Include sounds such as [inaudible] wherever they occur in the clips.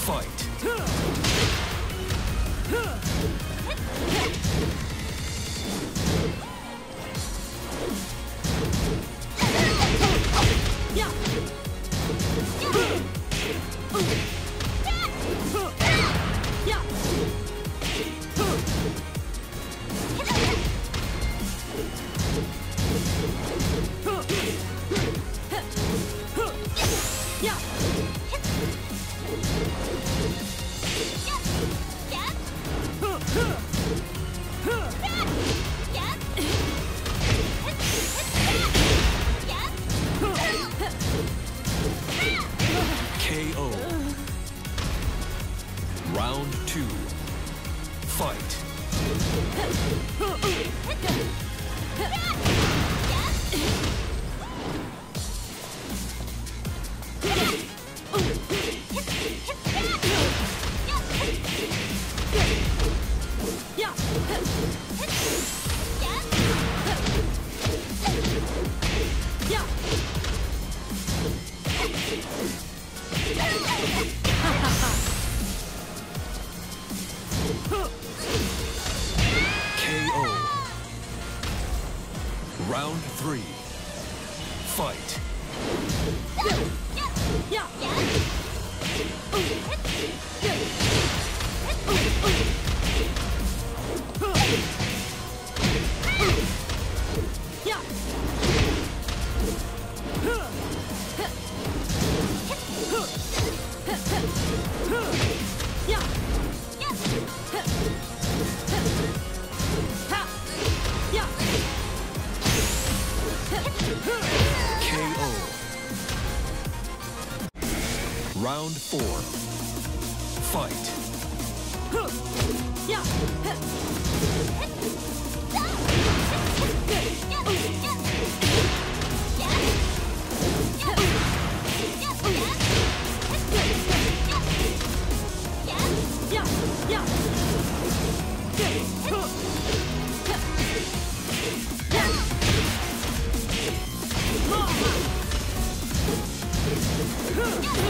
Fight. Round three. Fight. Four. Fight. KO.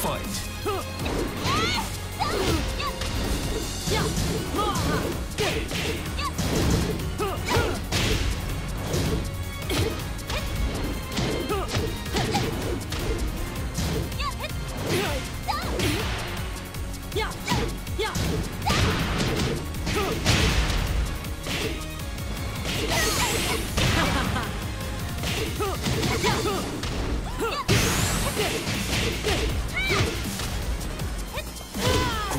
Fight.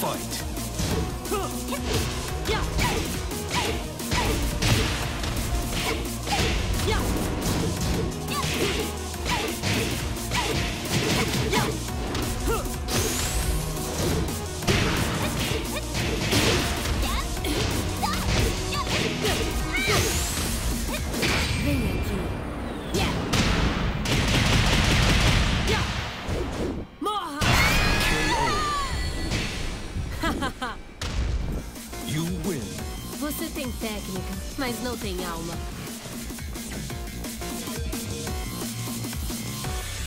Fight. [laughs] you win. Você tem técnica, mas não tem alma.